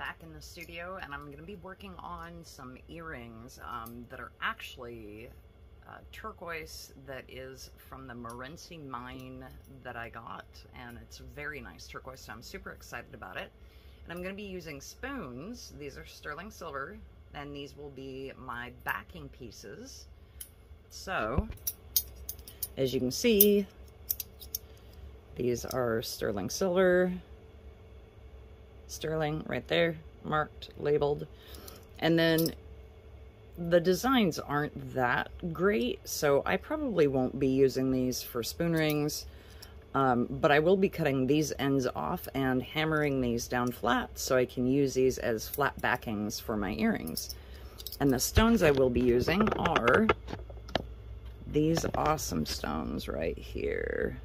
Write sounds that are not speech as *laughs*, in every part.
back in the studio and I'm going to be working on some earrings um, that are actually uh, turquoise that is from the Morenci mine that I got and it's very nice turquoise so I'm super excited about it. And I'm going to be using spoons. These are sterling silver and these will be my backing pieces. So as you can see these are sterling silver sterling right there, marked, labeled. And then the designs aren't that great, so I probably won't be using these for spoon rings, um, but I will be cutting these ends off and hammering these down flat so I can use these as flat backings for my earrings. And the stones I will be using are these awesome stones right here.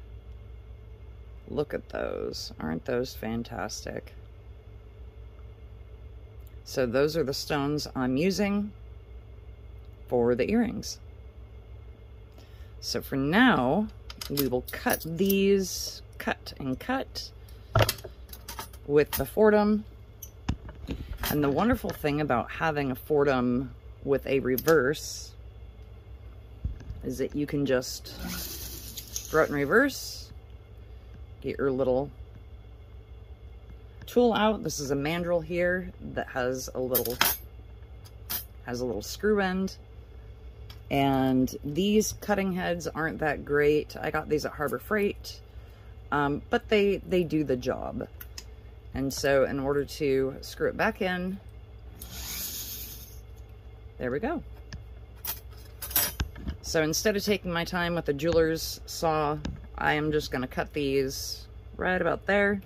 Look at those. Aren't those fantastic? So those are the stones I'm using for the earrings. So for now, we will cut these, cut and cut with the Foredom. And the wonderful thing about having a Foredom with a reverse is that you can just throw it in reverse, get your little tool out. This is a mandrel here that has a little has a little screw end. And these cutting heads aren't that great. I got these at Harbor Freight, um, but they, they do the job. And so in order to screw it back in, there we go. So instead of taking my time with the jeweler's saw, I am just gonna cut these right about there.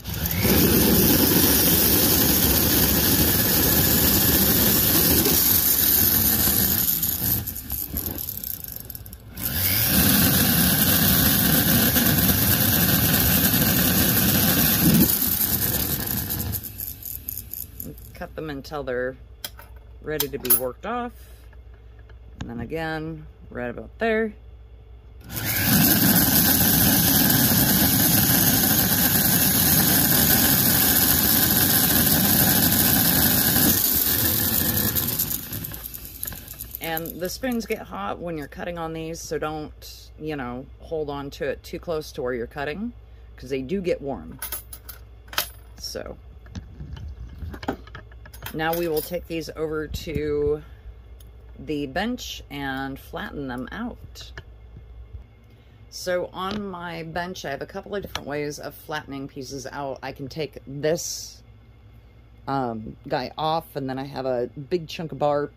cut them until they're ready to be worked off. And then again, right about there. And the spoons get hot when you're cutting on these, so don't, you know, hold on to it too close to where you're cutting, because they do get warm. So now we will take these over to the bench and flatten them out. So on my bench, I have a couple of different ways of flattening pieces out. I can take this um, guy off, and then I have a big chunk of bar,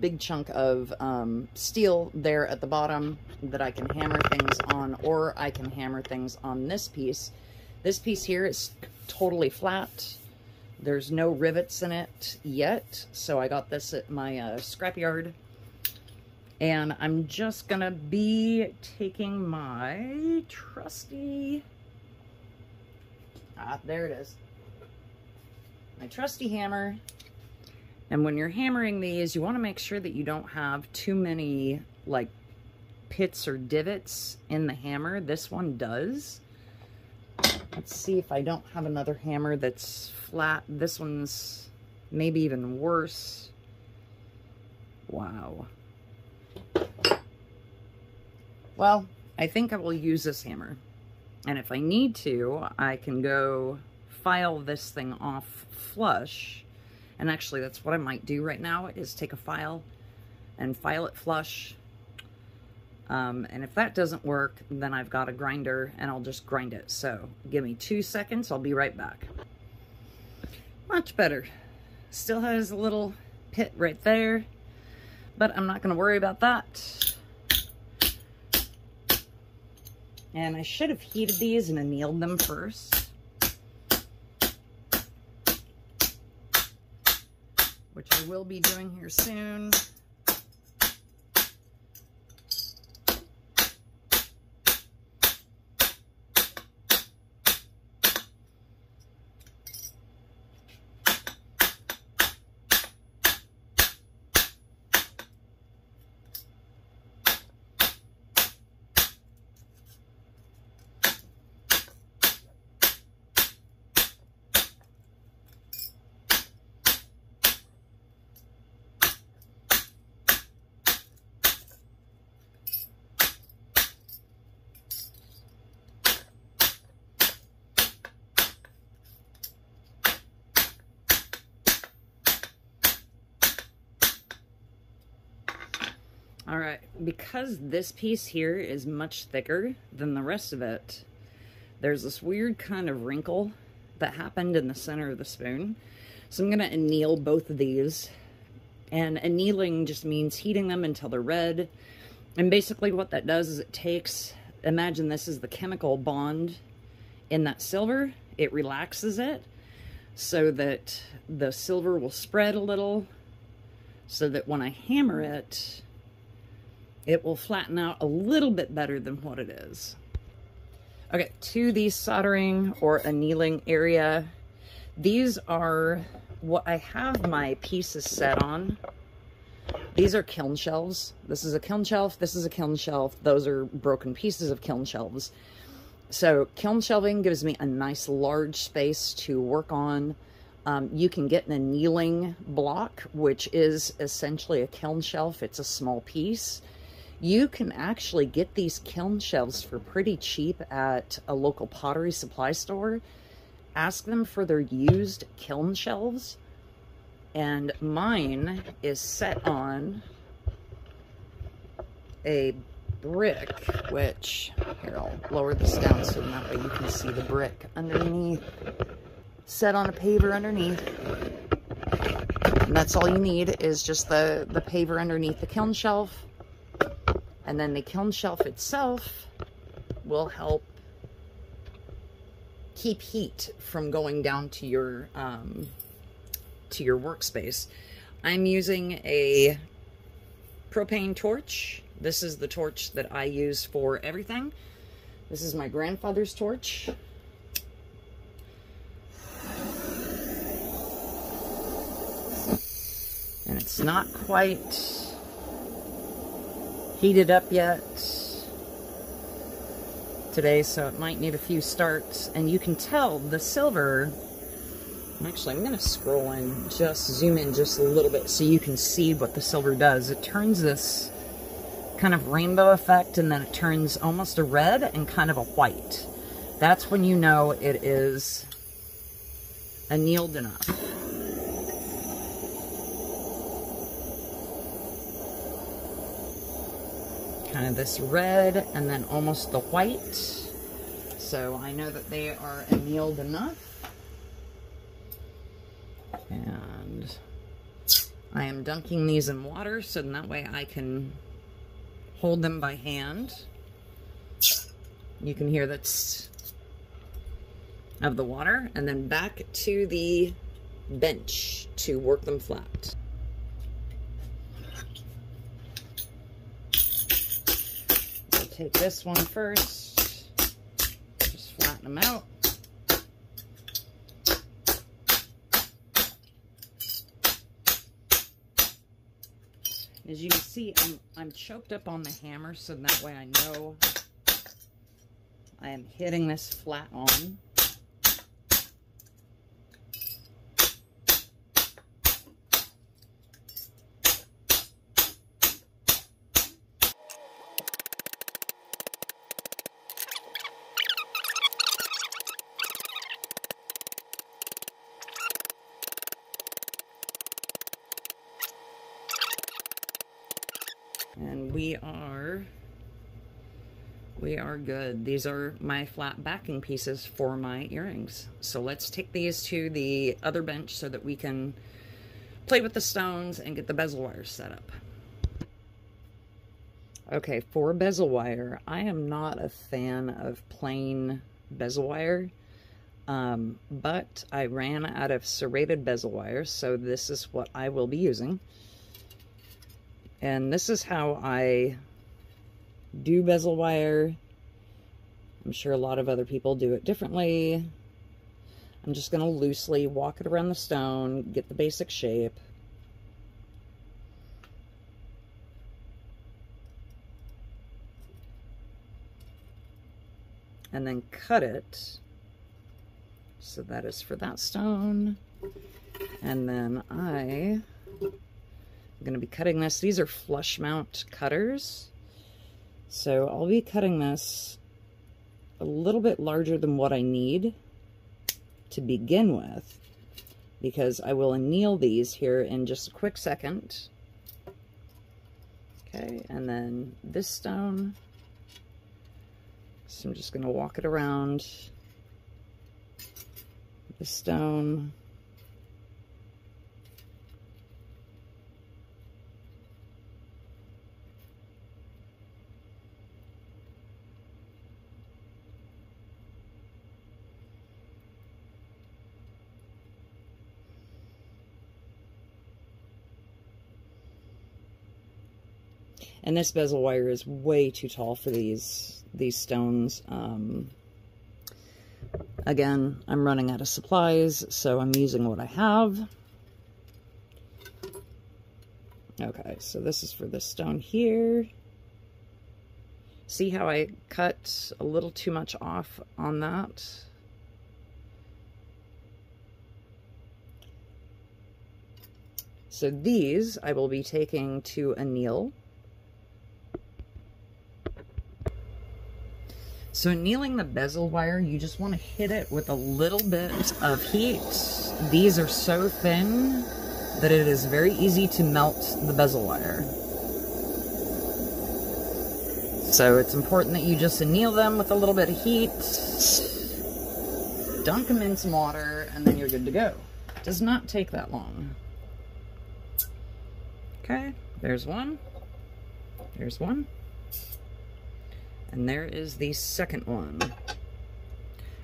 big chunk of um, steel there at the bottom that I can hammer things on, or I can hammer things on this piece. This piece here is totally flat. There's no rivets in it yet, so I got this at my uh, scrapyard. And I'm just gonna be taking my trusty, ah, there it is. My trusty hammer. And when you're hammering these, you wanna make sure that you don't have too many like pits or divots in the hammer. This one does. Let's see if I don't have another hammer that's flat. This one's maybe even worse. Wow. Well, I think I will use this hammer. And if I need to, I can go file this thing off flush. And actually, that's what I might do right now, is take a file and file it flush um, and if that doesn't work, then I've got a grinder and I'll just grind it. So give me two seconds, I'll be right back. Much better. Still has a little pit right there, but I'm not gonna worry about that. And I should have heated these and annealed them first. Which I will be doing here soon. Because this piece here is much thicker than the rest of it, there's this weird kind of wrinkle that happened in the center of the spoon. So I'm gonna anneal both of these. And annealing just means heating them until they're red. And basically what that does is it takes, imagine this is the chemical bond in that silver. It relaxes it so that the silver will spread a little so that when I hammer it, it will flatten out a little bit better than what it is. Okay, to the soldering or annealing area, these are what I have my pieces set on. These are kiln shelves. This is a kiln shelf, this is a kiln shelf. Those are broken pieces of kiln shelves. So kiln shelving gives me a nice large space to work on. Um, you can get an annealing block, which is essentially a kiln shelf. It's a small piece. You can actually get these kiln shelves for pretty cheap at a local pottery supply store. Ask them for their used kiln shelves. And mine is set on a brick, which, here, I'll lower this down so that way you can see the brick underneath. Set on a paver underneath. And that's all you need is just the, the paver underneath the kiln shelf. And then the kiln shelf itself will help keep heat from going down to your um, to your workspace. I'm using a propane torch. This is the torch that I use for everything. This is my grandfather's torch. And it's not quite heated up yet today, so it might need a few starts. And you can tell the silver, actually I'm going to scroll in, just zoom in just a little bit so you can see what the silver does. It turns this kind of rainbow effect and then it turns almost a red and kind of a white. That's when you know it is annealed enough. Kind of this red and then almost the white. So I know that they are annealed enough. And I am dunking these in water so that way I can hold them by hand. You can hear that's of the water and then back to the bench to work them flat. Take this one first. Just flatten them out. As you can see, I'm, I'm choked up on the hammer so that way I know I am hitting this flat on. We are, we are good. These are my flat backing pieces for my earrings. So let's take these to the other bench so that we can play with the stones and get the bezel wires set up. Okay, for bezel wire, I am not a fan of plain bezel wire, um, but I ran out of serrated bezel wire, so this is what I will be using. And this is how I do bezel wire. I'm sure a lot of other people do it differently. I'm just going to loosely walk it around the stone, get the basic shape. And then cut it. So that is for that stone. And then I I'm going to be cutting this. These are flush mount cutters. So I'll be cutting this a little bit larger than what I need to begin with because I will anneal these here in just a quick second. Okay, and then this stone. So I'm just going to walk it around the stone. And this bezel wire is way too tall for these these stones. Um, again, I'm running out of supplies, so I'm using what I have. Okay, so this is for this stone here. See how I cut a little too much off on that? So these I will be taking to anneal. So annealing the bezel wire, you just want to hit it with a little bit of heat. These are so thin that it is very easy to melt the bezel wire. So it's important that you just anneal them with a little bit of heat. Dunk them in some water, and then you're good to go. It does not take that long. Okay, there's one. There's one. And there is the second one.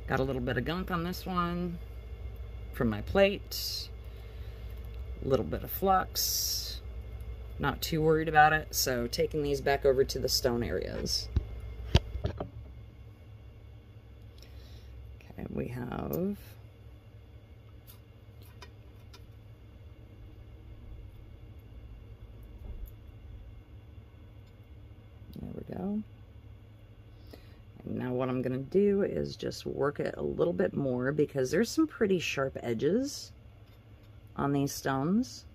Got a little bit of gunk on this one from my plate. A little bit of flux. Not too worried about it. So taking these back over to the stone areas. Okay, we have There we go. Now what I'm going to do is just work it a little bit more because there's some pretty sharp edges on these stones.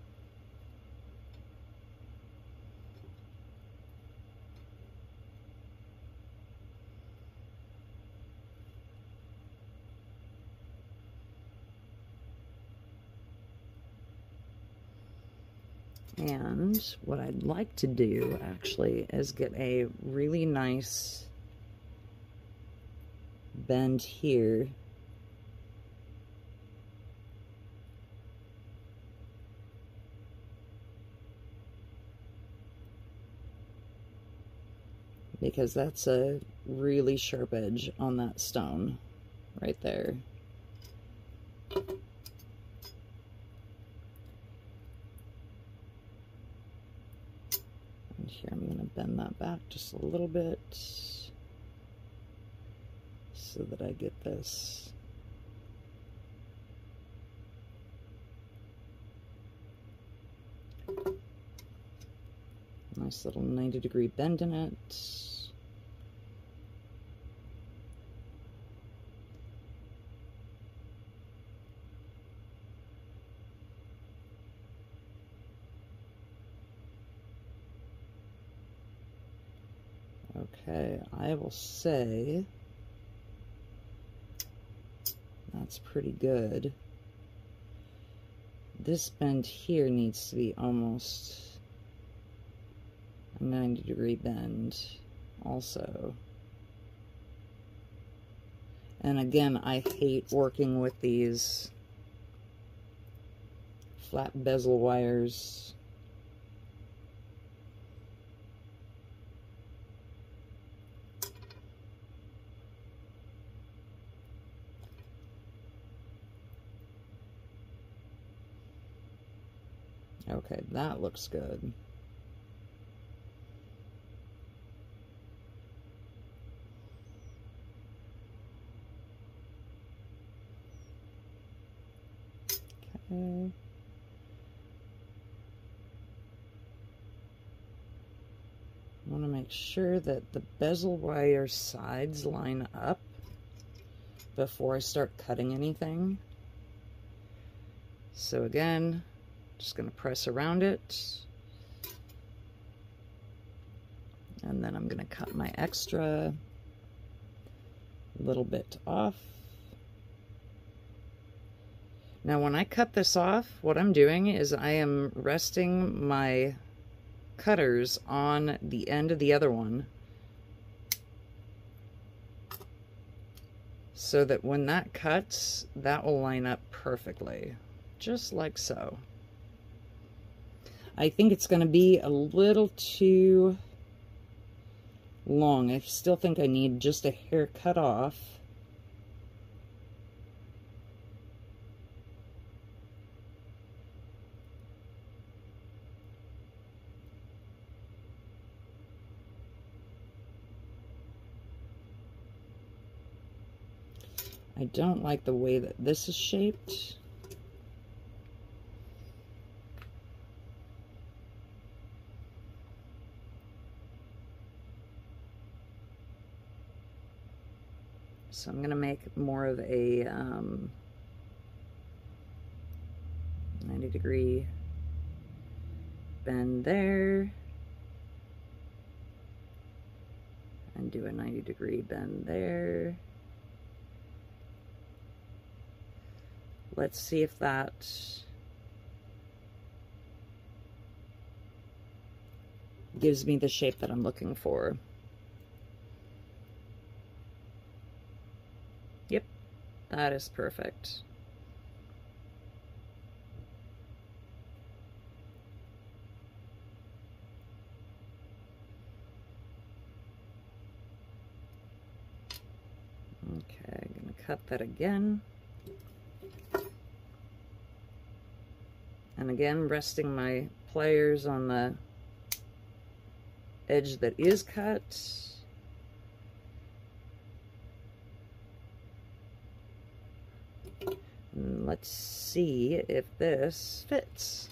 And what I'd like to do actually is get a really nice bend here. Because that's a really sharp edge on that stone right there. And here I'm going to bend that back just a little bit so that I get this. Nice little 90 degree bend in it. Okay, I will say that's pretty good. This bend here needs to be almost a 90 degree bend also. And again, I hate working with these flat bezel wires Okay, that looks good. Okay. I want to make sure that the bezel wire sides line up before I start cutting anything. So again, just going to press around it. And then I'm going to cut my extra little bit off. Now when I cut this off, what I'm doing is I am resting my cutters on the end of the other one so that when that cuts, that will line up perfectly, just like so. I think it's going to be a little too long. I still think I need just a hair cut off. I don't like the way that this is shaped. So I'm going to make more of a um, 90 degree bend there. And do a 90 degree bend there. Let's see if that gives me the shape that I'm looking for. That is perfect. Okay, I'm going to cut that again. And again, resting my pliers on the edge that is cut. And let's see if this fits.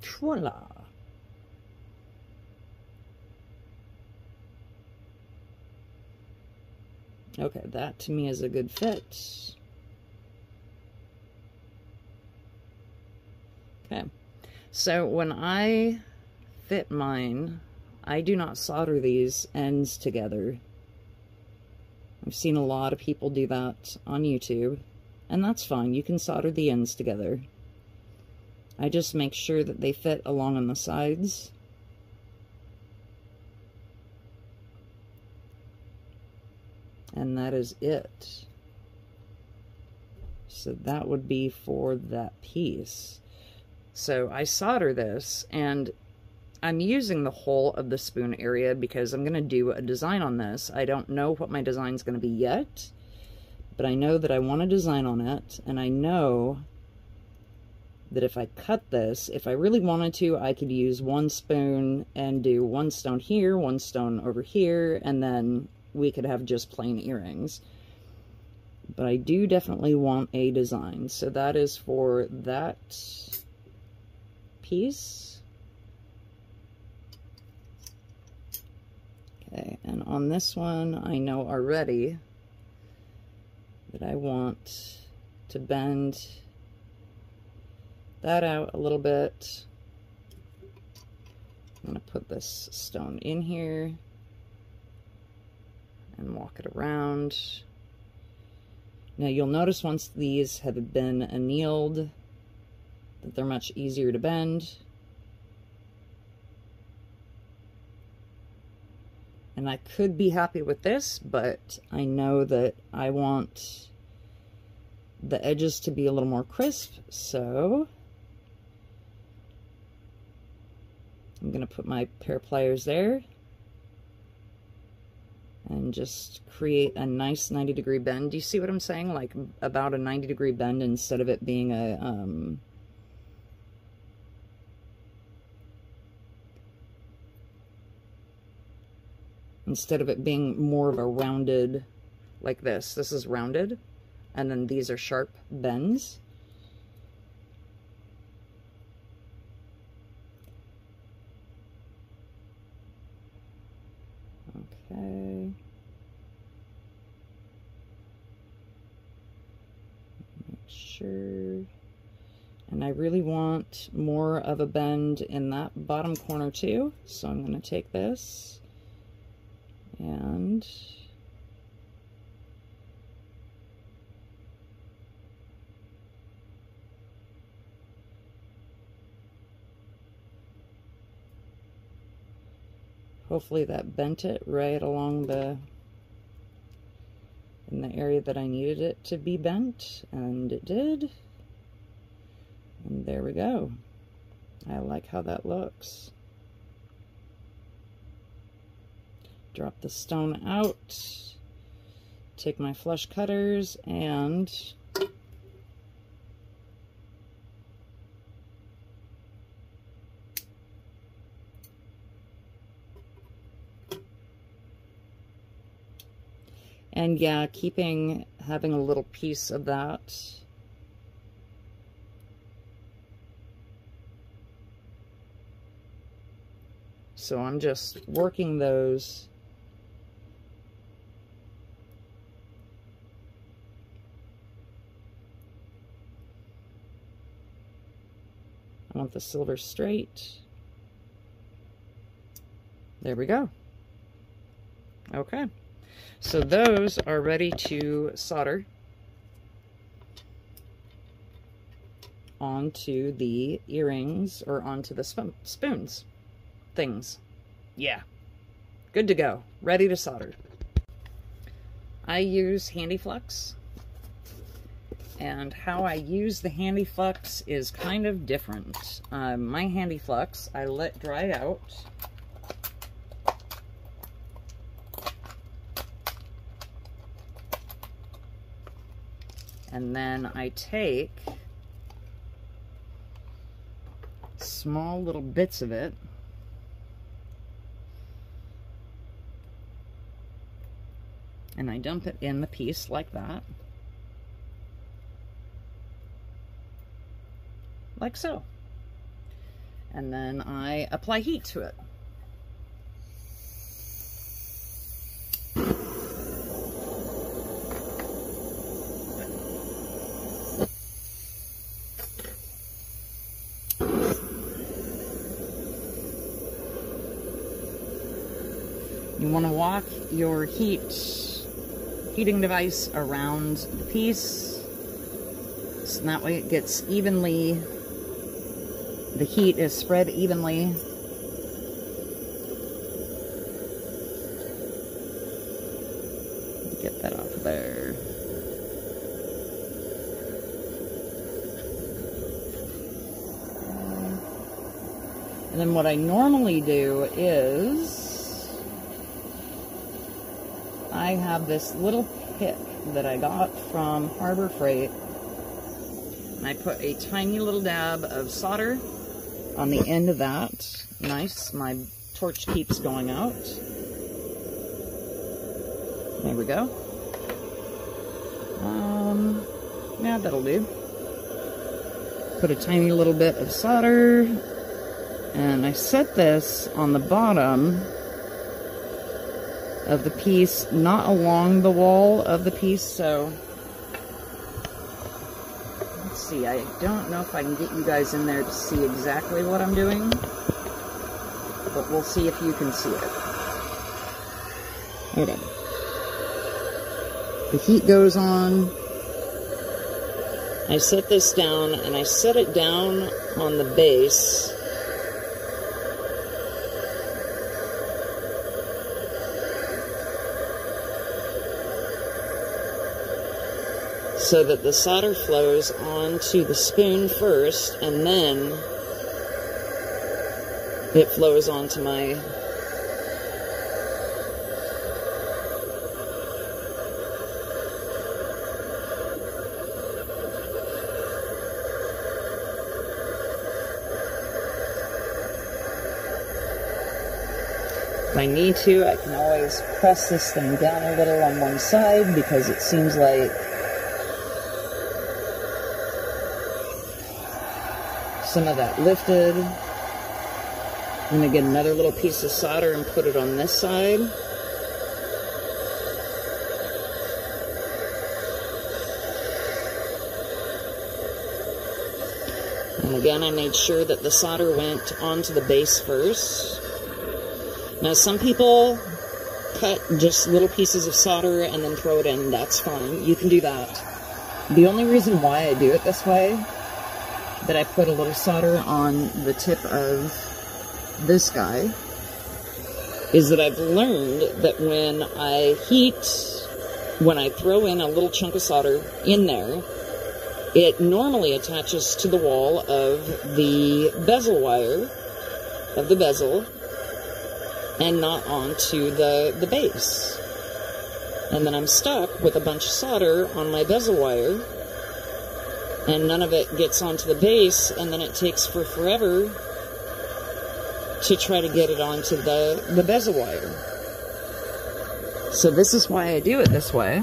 Voila! Okay, that to me is a good fit. Okay, so when I fit mine, I do not solder these ends together. I've seen a lot of people do that on YouTube, and that's fine. You can solder the ends together. I just make sure that they fit along on the sides. And that is it. So that would be for that piece. So I solder this and I'm using the whole of the spoon area because I'm going to do a design on this. I don't know what my design is going to be yet, but I know that I want a design on it, and I know that if I cut this, if I really wanted to, I could use one spoon and do one stone here, one stone over here, and then we could have just plain earrings. But I do definitely want a design, so that is for that piece. Okay, and on this one, I know already that I want to bend that out a little bit. I'm going to put this stone in here and walk it around. Now you'll notice once these have been annealed, that they're much easier to bend. And I could be happy with this, but I know that I want the edges to be a little more crisp, so I'm going to put my pair of pliers there and just create a nice 90 degree bend. Do you see what I'm saying? Like about a 90 degree bend instead of it being a um, instead of it being more of a rounded like this. This is rounded, and then these are sharp bends. Okay. Make sure. And I really want more of a bend in that bottom corner too. So I'm going to take this and hopefully that bent it right along the in the area that I needed it to be bent and it did. And there we go. I like how that looks. Drop the stone out take my flush cutters and And yeah, keeping, having a little piece of that. So I'm just working those want the silver straight. There we go. Okay. So those are ready to solder onto the earrings or onto the sp spoons things. Yeah, good to go, ready to solder. I use Handy Flux and how I use the Handy Flux is kind of different. Um, my Handy Flux I let dry out And then I take small little bits of it and I dump it in the piece like that. Like so. And then I apply heat to it. You want to walk your heat heating device around the piece so that way it gets evenly the heat is spread evenly get that off there and then what I normally do is I have this little pick that I got from Harbor Freight. And I put a tiny little dab of solder on the end of that. Nice. My torch keeps going out. There we go. Um, yeah, that'll do. Put a tiny little bit of solder. And I set this on the bottom of the piece, not along the wall of the piece, so see, I don't know if I can get you guys in there to see exactly what I'm doing, but we'll see if you can see it. Okay. The heat goes on. I set this down, and I set it down on the base so that the solder flows onto the spoon first and then it flows onto my If I need to, I can always press this thing down a little on one side because it seems like some of that lifted. I'm to get another little piece of solder and put it on this side. And again, I made sure that the solder went onto the base first. Now, some people cut just little pieces of solder and then throw it in. That's fine. You can do that. The only reason why I do it this way that I put a little solder on the tip of this guy is that I've learned that when I heat, when I throw in a little chunk of solder in there, it normally attaches to the wall of the bezel wire of the bezel and not onto the, the base. And then I'm stuck with a bunch of solder on my bezel wire and none of it gets onto the base and then it takes for forever to try to get it onto the, the bezel wire. So this is why I do it this way.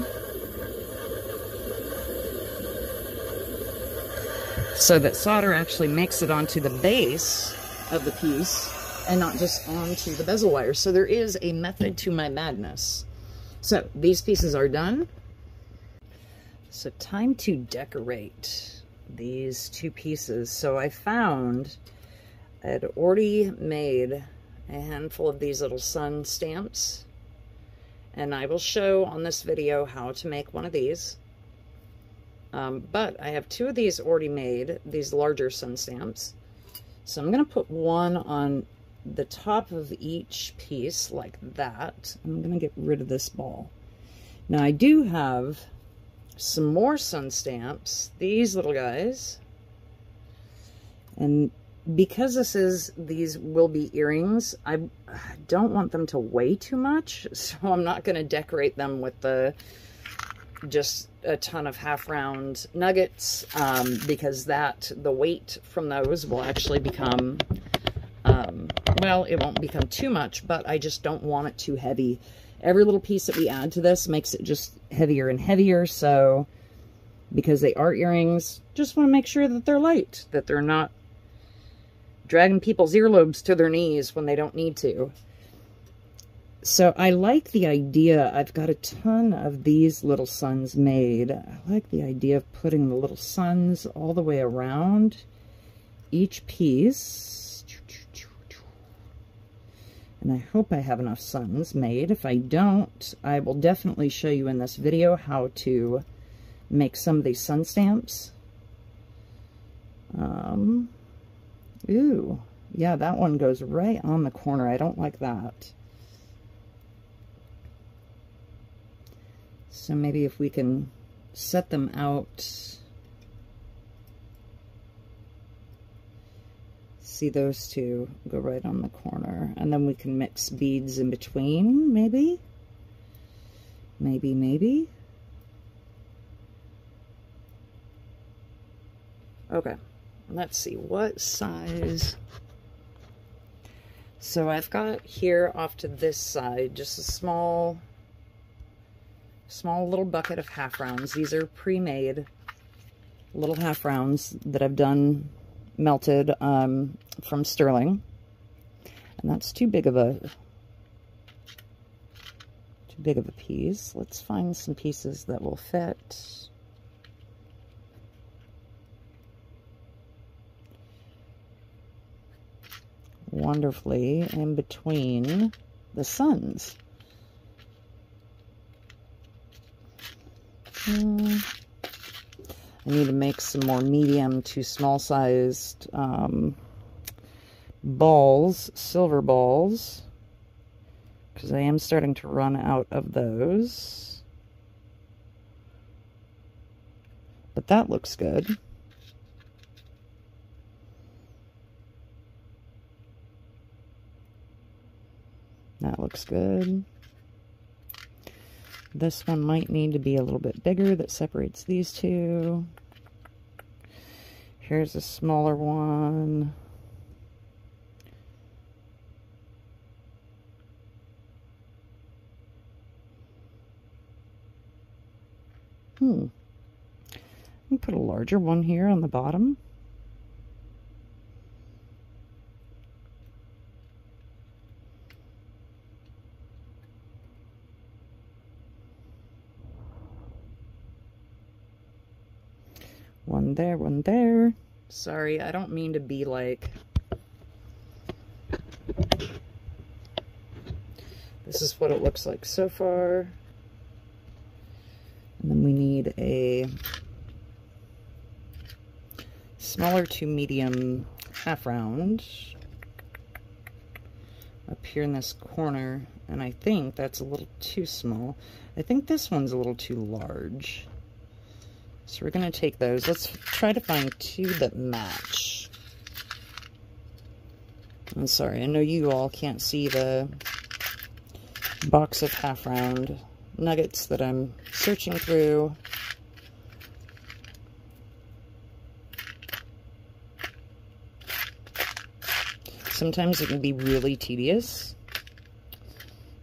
So that solder actually makes it onto the base of the piece and not just onto the bezel wire. So there is a method to my madness. So these pieces are done. So time to decorate these two pieces. So I found I had already made a handful of these little sun stamps and I will show on this video how to make one of these. Um, but I have two of these already made, these larger sun stamps. So I'm going to put one on the top of each piece like that. I'm going to get rid of this ball. Now I do have some more sun stamps, these little guys. And because this is, these will be earrings, I don't want them to weigh too much, *laughs* so I'm not going to decorate them with the just a ton of half round nuggets um, because that the weight from those will actually become um, well it won't become too much but I just don't want it too heavy every little piece that we add to this makes it just heavier and heavier so because they are earrings just want to make sure that they're light that they're not dragging people's earlobes to their knees when they don't need to. So I like the idea. I've got a ton of these little suns made. I like the idea of putting the little suns all the way around each piece. And I hope I have enough suns made. If I don't, I will definitely show you in this video how to make some of these sun stamps. Um, Ooh, yeah, that one goes right on the corner. I don't like that. So maybe if we can set them out. See those two go right on the corner. And then we can mix beads in between, maybe? Maybe, maybe? Okay. Let's see, what size... So I've got here off to this side just a small, small little bucket of half rounds. These are pre-made little half rounds that I've done melted um, from Sterling. And that's too big of a, too big of a piece. Let's find some pieces that will fit. wonderfully in between the suns. Hmm. I need to make some more medium to small sized um, balls, silver balls, because I am starting to run out of those. But that looks good. That looks good. This one might need to be a little bit bigger that separates these two. Here's a smaller one. Hmm. put a larger one here on the bottom. One there, one there. Sorry, I don't mean to be like... This is what it looks like so far. And then we need a smaller to medium half round. up here in this corner, and I think that's a little too small. I think this one's a little too large. So we're going to take those. Let's try to find two that match. I'm sorry, I know you all can't see the box of half-round nuggets that I'm searching through. Sometimes it can be really tedious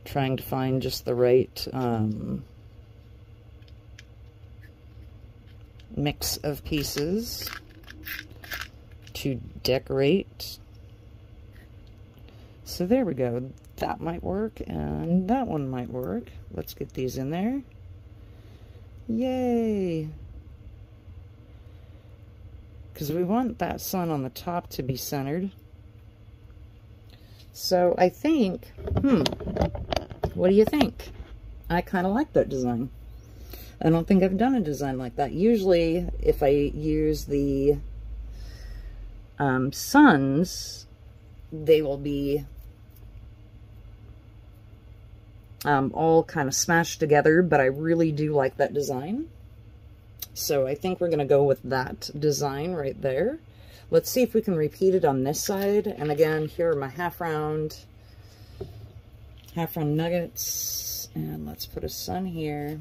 trying to find just the right um, mix of pieces to decorate. So there we go. That might work, and that one might work. Let's get these in there. Yay! Because we want that sun on the top to be centered. So I think, hmm, what do you think? I kind of like that design. I don't think I've done a design like that. Usually, if I use the um, suns, they will be um, all kind of smashed together, but I really do like that design. So I think we're going to go with that design right there. Let's see if we can repeat it on this side. And again, here are my half round, half round nuggets. And let's put a sun here.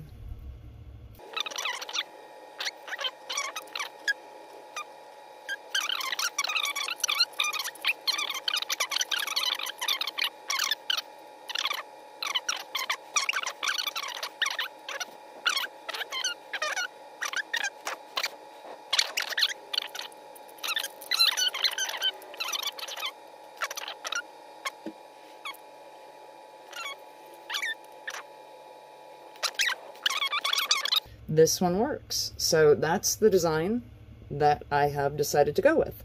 This one works. So that's the design that I have decided to go with.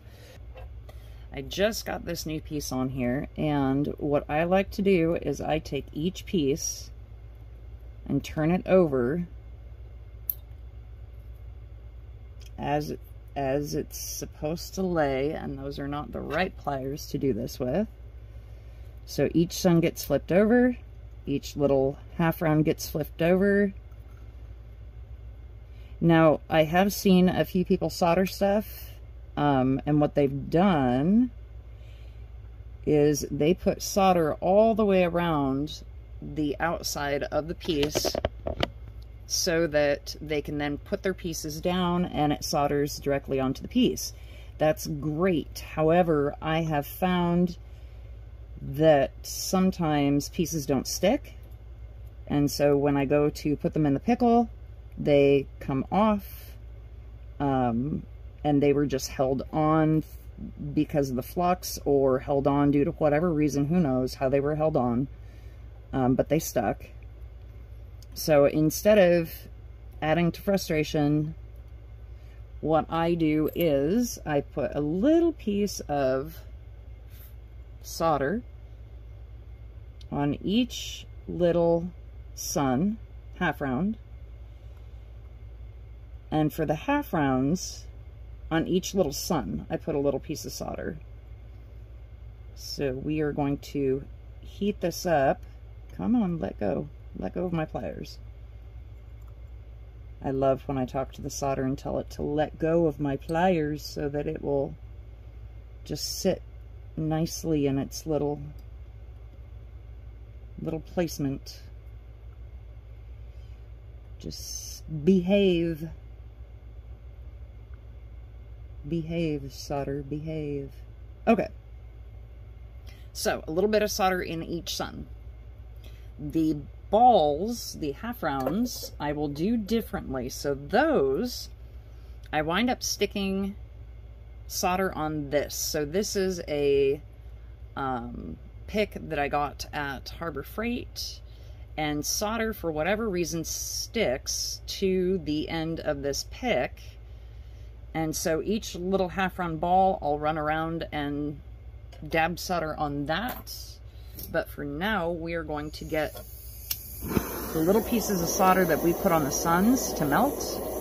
I just got this new piece on here and what I like to do is I take each piece and turn it over as as it's supposed to lay and those are not the right pliers to do this with. So each sun gets flipped over, each little half round gets flipped over, now, I have seen a few people solder stuff, um, and what they've done is they put solder all the way around the outside of the piece so that they can then put their pieces down and it solders directly onto the piece. That's great. However, I have found that sometimes pieces don't stick. And so when I go to put them in the pickle, they come off um, and they were just held on because of the flux or held on due to whatever reason, who knows how they were held on, um, but they stuck. So instead of adding to frustration, what I do is I put a little piece of solder on each little sun, half round, and for the half rounds, on each little sun, I put a little piece of solder. So we are going to heat this up. Come on, let go. Let go of my pliers. I love when I talk to the solder and tell it to let go of my pliers so that it will just sit nicely in its little little placement. Just behave. Behave, solder, behave. Okay. So, a little bit of solder in each sun. The balls, the half rounds, I will do differently. So those, I wind up sticking solder on this. So this is a um, pick that I got at Harbor Freight. And solder, for whatever reason, sticks to the end of this pick and so each little half round ball, I'll run around and dab solder on that. But for now, we are going to get the little pieces of solder that we put on the suns to melt.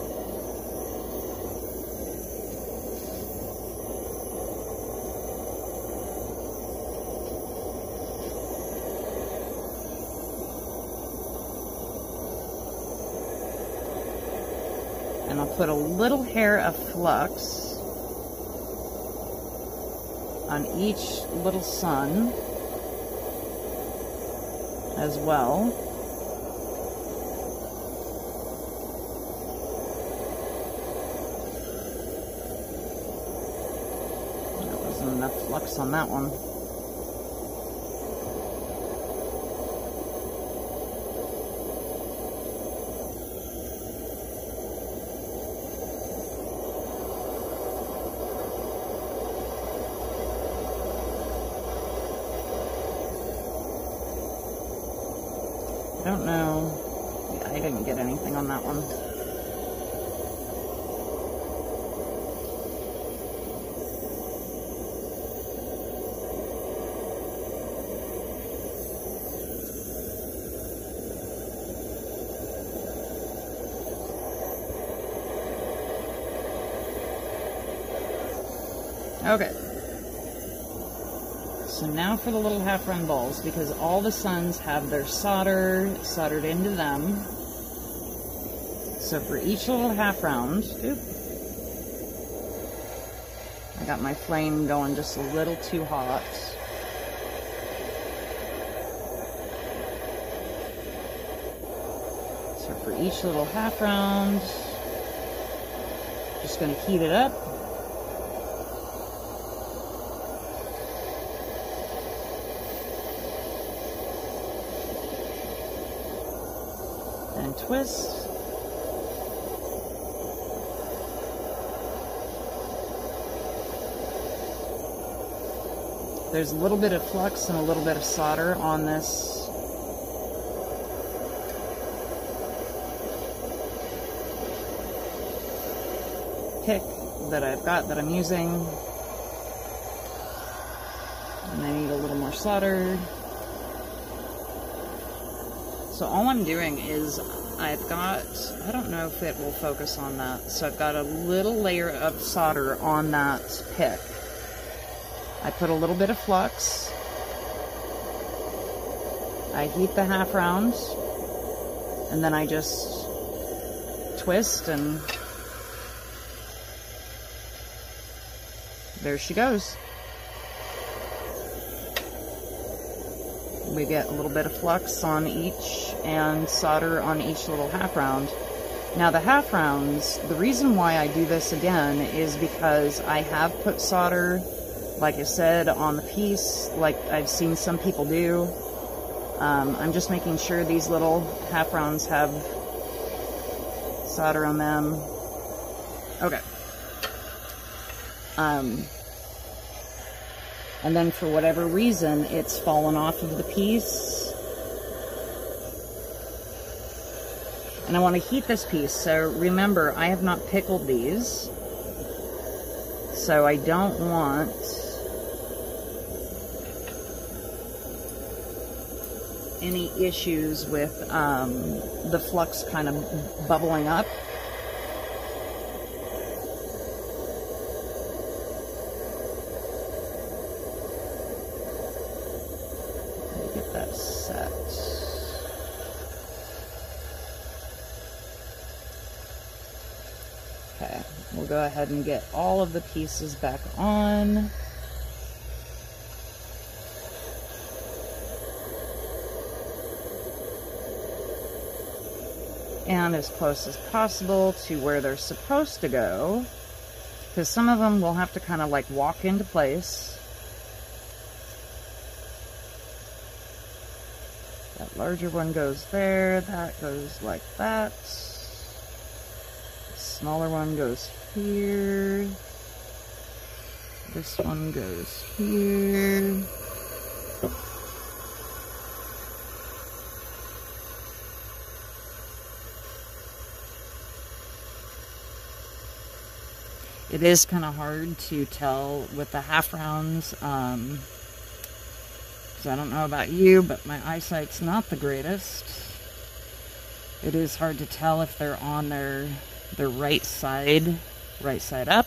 Put a little hair of flux on each little sun as well. There wasn't enough flux on that one. I don't know. I didn't get anything on that one. Okay. So now for the little half run balls, because all the suns have their solder soldered into them. So for each little half round, oop, I got my flame going just a little too hot. So for each little half round, just going to heat it up. and twist. There's a little bit of flux and a little bit of solder on this pick that I've got that I'm using. And I need a little more solder. So all I'm doing is I've got, I don't know if it will focus on that. So I've got a little layer of solder on that pick. I put a little bit of flux. I heat the half round and then I just twist and there she goes. We get a little bit of flux on each and solder on each little half round. Now the half rounds, the reason why I do this again is because I have put solder, like I said, on the piece, like I've seen some people do. Um, I'm just making sure these little half rounds have solder on them. Okay. Um, and then for whatever reason, it's fallen off of the piece. And I want to heat this piece. So remember, I have not pickled these. So I don't want any issues with um, the flux kind of bubbling up. Let me get that set. Okay, we'll go ahead and get all of the pieces back on. and as close as possible to where they're supposed to go. Because some of them will have to kind of like walk into place. That larger one goes there, that goes like that. Smaller one goes here. This one goes here. it is kind of hard to tell with the half rounds. Um, I don't know about you, but my eyesight's not the greatest. It is hard to tell if they're on their their right side, right side up.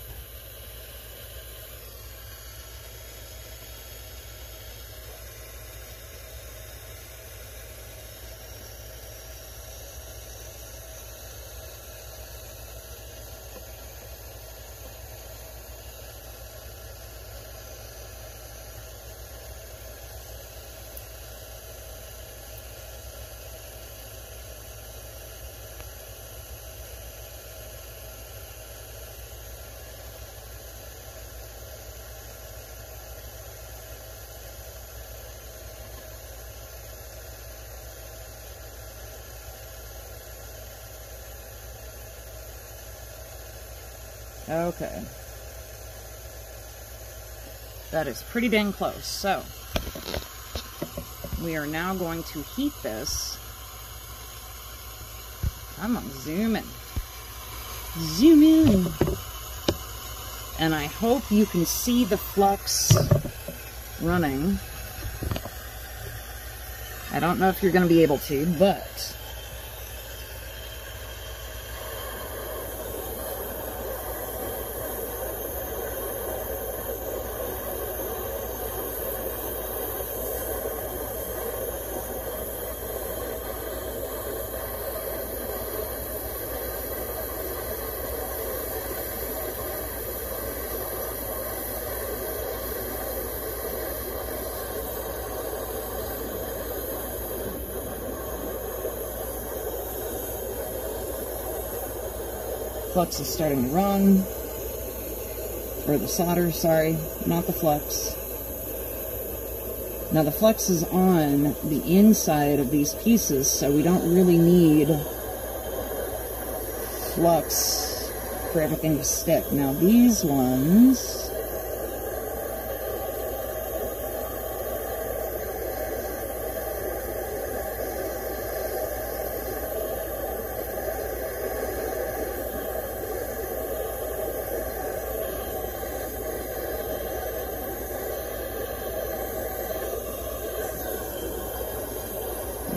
Okay. That is pretty dang close. So, we are now going to heat this. I'm on zoom in. Zoom in. And I hope you can see the flux running. I don't know if you're going to be able to, but flux is starting to run. Or the solder, sorry, not the flux. Now the flux is on the inside of these pieces, so we don't really need flux for everything to stick. Now these ones,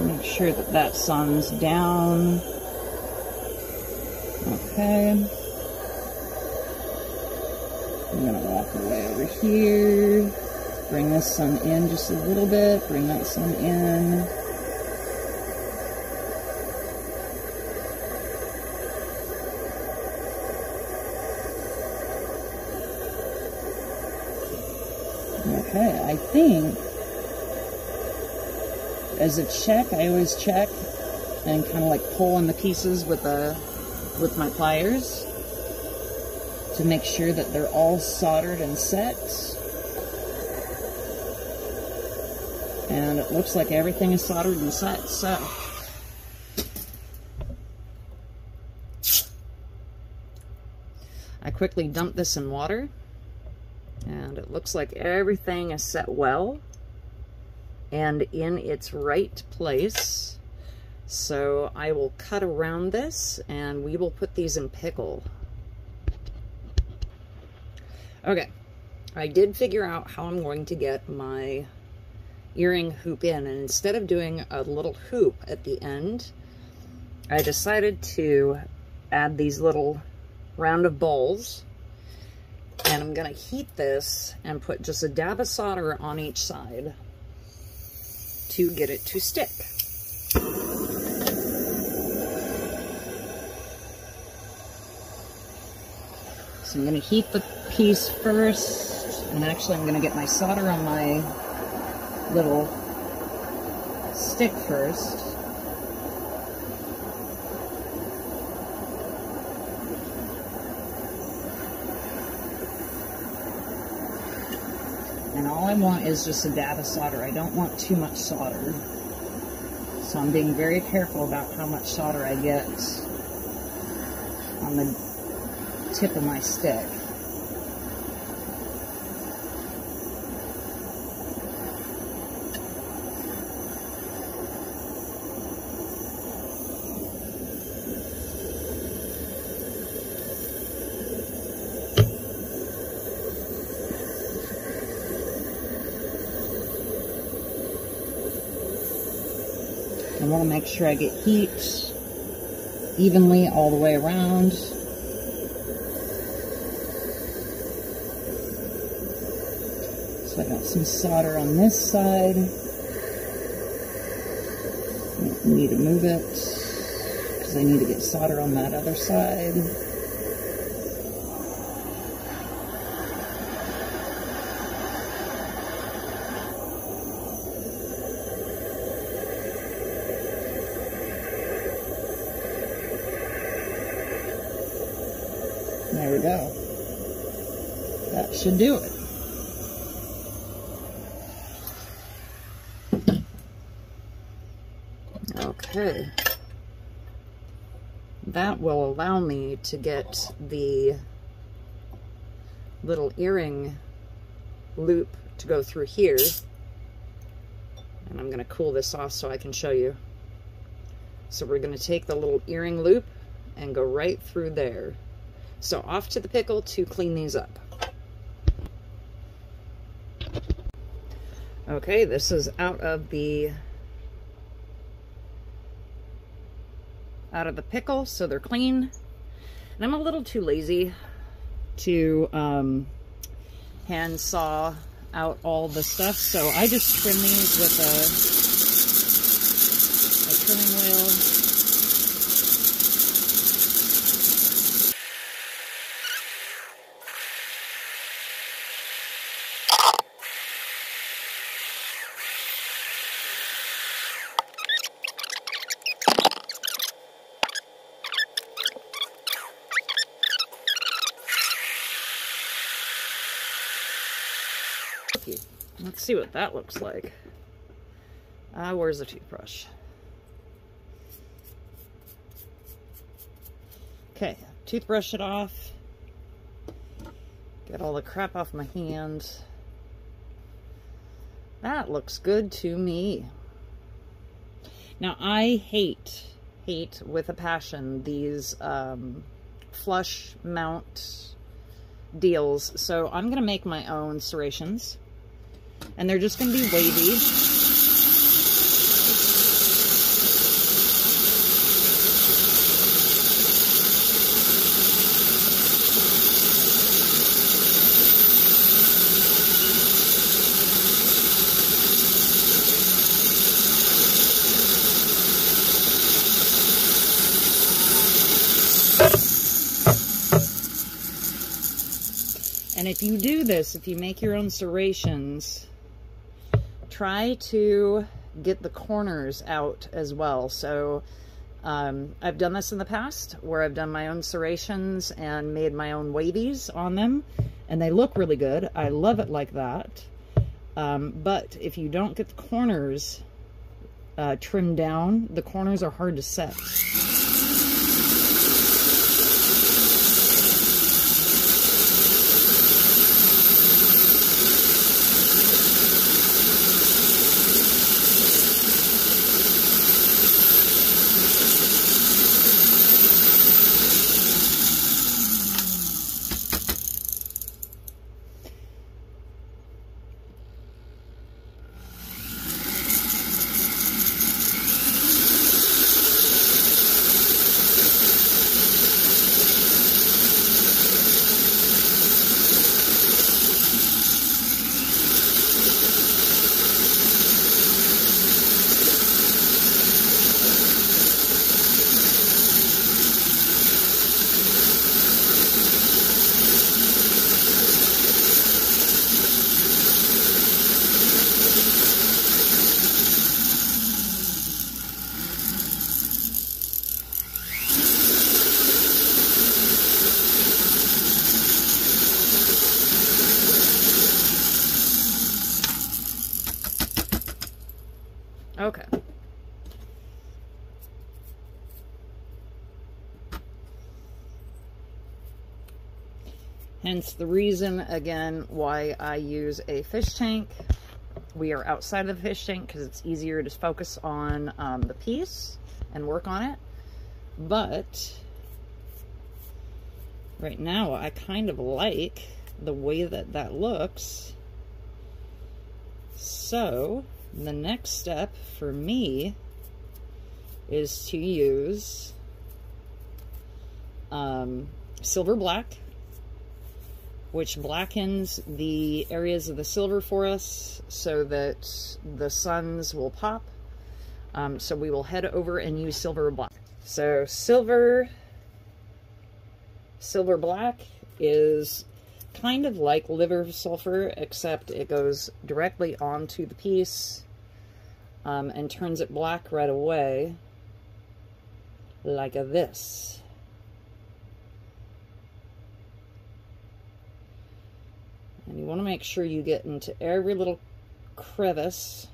Make sure that that sun's down. Okay. I'm gonna walk away over here. Bring this sun in just a little bit. Bring that sun in. Okay, I think as a check, I always check and kind of like pull in the pieces with the with my pliers to make sure that they're all soldered and set. And it looks like everything is soldered and set, so. I quickly dump this in water and it looks like everything is set well and in its right place. So I will cut around this and we will put these in pickle. Okay, I did figure out how I'm going to get my earring hoop in and instead of doing a little hoop at the end, I decided to add these little round of balls and I'm going to heat this and put just a dab of solder on each side to get it to stick. So I'm going to heat the piece first, and actually I'm going to get my solder on my little stick first. And all I want is just a dab of solder. I don't want too much solder. So I'm being very careful about how much solder I get on the tip of my stick. Make sure I get heat evenly all the way around. So I got some solder on this side. I need to move it because I need to get solder on that other side. There we go. That should do it. Okay. That will allow me to get the little earring loop to go through here. And I'm going to cool this off so I can show you. So we're going to take the little earring loop and go right through there. So off to the pickle to clean these up. Okay, this is out of the out of the pickle, so they're clean. And I'm a little too lazy to um, hand saw out all the stuff, so I just trim these with a, a trimming wheel. Let's see what that looks like. Ah, where's the toothbrush? Okay, toothbrush it off. Get all the crap off my hands. That looks good to me. Now, I hate, hate with a passion these um, flush mount deals. So I'm going to make my own serrations. And they're just going to be wavy. And if you do this, if you make your own serrations, try to get the corners out as well. So um, I've done this in the past where I've done my own serrations and made my own wavies on them. And they look really good. I love it like that. Um, but if you don't get the corners uh, trimmed down, the corners are hard to set. Okay. The reason, again, why I use a fish tank. We are outside of the fish tank because it's easier to focus on um, the piece and work on it. But right now, I kind of like the way that that looks. So the next step for me is to use um, silver black, which blackens the areas of the silver for us so that the suns will pop. Um, so we will head over and use silver black. So silver, silver black is kind of like liver sulfur, except it goes directly onto the piece um, and turns it black right away, like this. And you want to make sure you get into every little crevice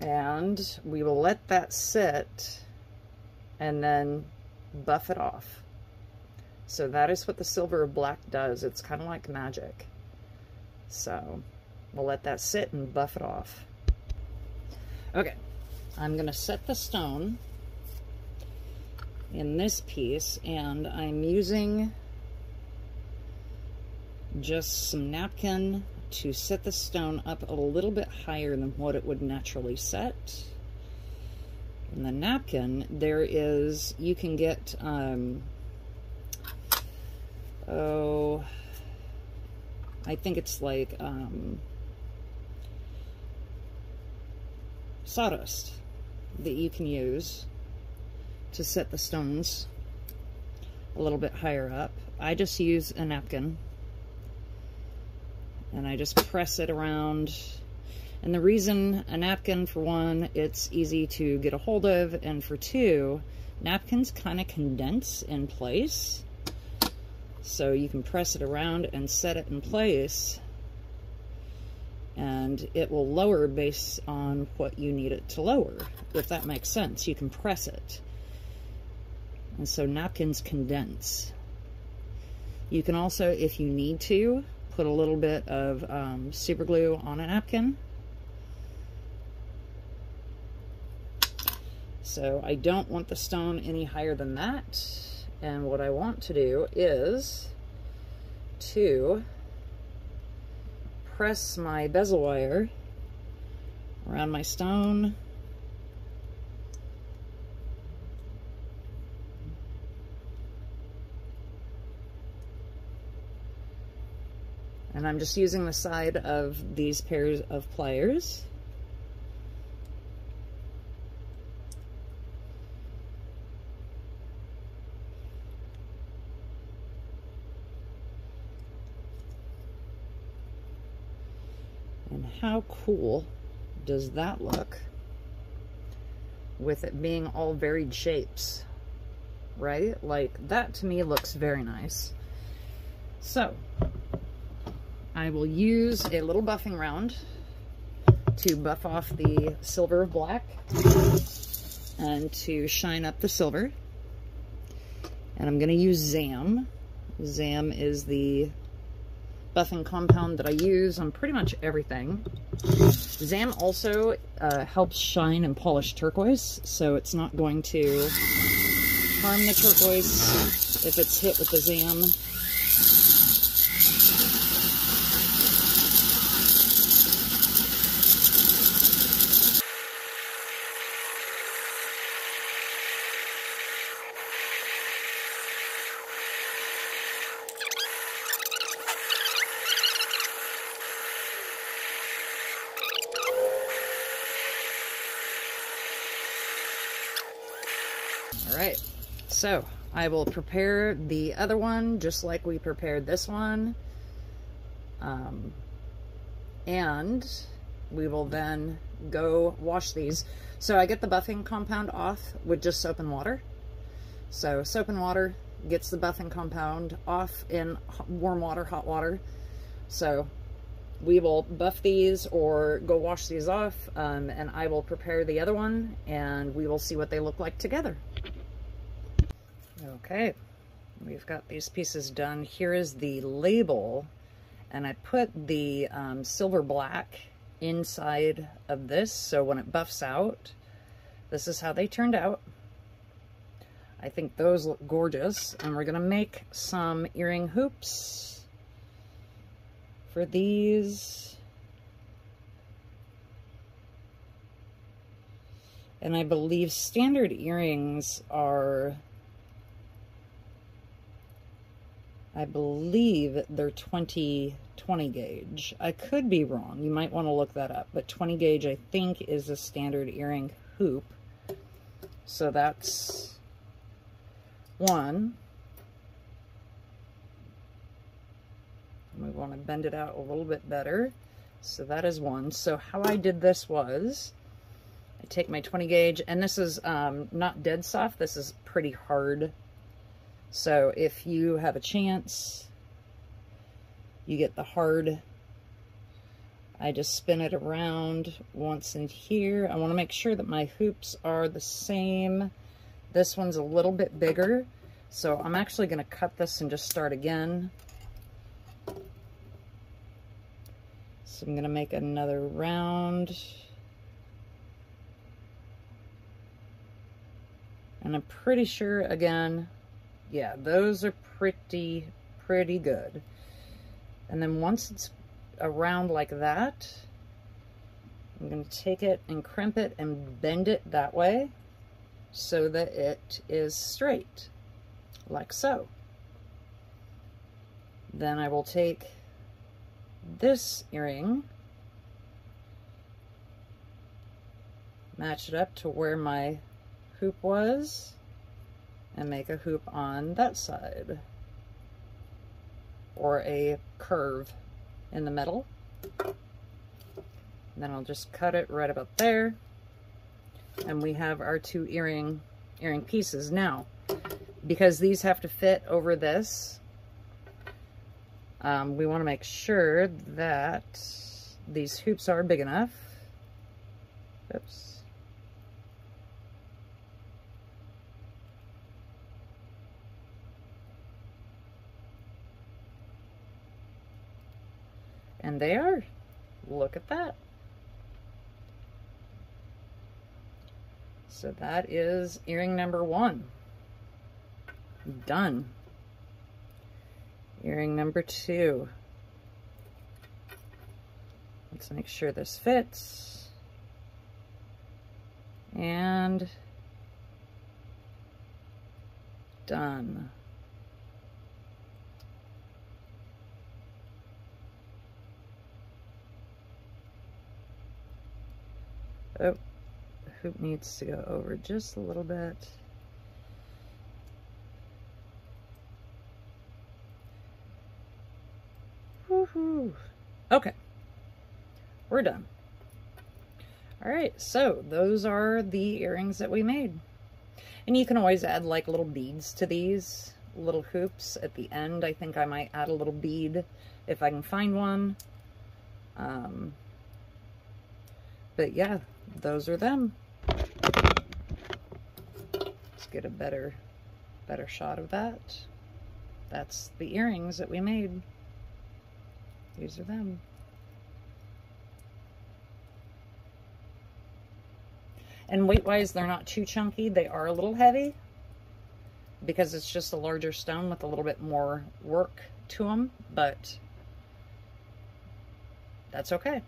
And we will let that sit and then buff it off. So that is what the silver black does. It's kind of like magic. So we'll let that sit and buff it off. Okay, I'm going to set the stone in this piece and I'm using just some napkin to set the stone up a little bit higher than what it would naturally set. In the napkin, there is, you can get, um, oh, I think it's like um, sawdust that you can use to set the stones a little bit higher up. I just use a napkin and I just press it around. And the reason a napkin, for one, it's easy to get a hold of, and for two, napkins kind of condense in place. So you can press it around and set it in place and it will lower based on what you need it to lower, if that makes sense. You can press it. And so napkins condense. You can also, if you need to, put a little bit of um, super glue on a napkin. So I don't want the stone any higher than that. And what I want to do is to press my bezel wire around my stone And I'm just using the side of these pairs of pliers. How cool does that look with it being all varied shapes, right? Like that to me looks very nice. So I will use a little buffing round to buff off the silver of black and to shine up the silver. And I'm going to use ZAM. ZAM is the buffing compound that I use on pretty much everything. ZAM also uh, helps shine and polish turquoise, so it's not going to harm the turquoise if it's hit with the ZAM. All right, so I will prepare the other one just like we prepared this one. Um, and we will then go wash these. So I get the buffing compound off with just soap and water. So soap and water gets the buffing compound off in warm water, hot water. So we will buff these or go wash these off um, and I will prepare the other one and we will see what they look like together. Okay, we've got these pieces done. Here is the label, and I put the um, silver black inside of this, so when it buffs out, this is how they turned out. I think those look gorgeous, and we're gonna make some earring hoops for these. And I believe standard earrings are I believe they're 20, 20 gauge. I could be wrong. You might want to look that up. But 20 gauge, I think, is a standard earring hoop. So that's one. We want to bend it out a little bit better. So that is one. So how I did this was, I take my 20 gauge, and this is um, not dead soft. This is pretty hard so if you have a chance, you get the hard I just spin it around once in here. I want to make sure that my hoops are the same. This one's a little bit bigger, so I'm actually going to cut this and just start again. So I'm going to make another round. And I'm pretty sure, again, yeah, those are pretty, pretty good. And then once it's around like that, I'm going to take it and crimp it and bend it that way so that it is straight, like so. Then I will take this earring, match it up to where my hoop was, and make a hoop on that side, or a curve in the middle. then I'll just cut it right about there. And we have our two earring earring pieces. Now, because these have to fit over this, um, we want to make sure that these hoops are big enough. Oops. And they are. Look at that. So that is earring number one. Done. Earring number two. Let's make sure this fits. And done. Oh, hoop needs to go over just a little bit. Woohoo! Okay, we're done. All right, so those are the earrings that we made. And you can always add like little beads to these little hoops at the end. I think I might add a little bead if I can find one. Um, but yeah, those are them. Let's get a better, better shot of that. That's the earrings that we made. These are them. And weight-wise, they're not too chunky. They are a little heavy because it's just a larger stone with a little bit more work to them, but that's okay.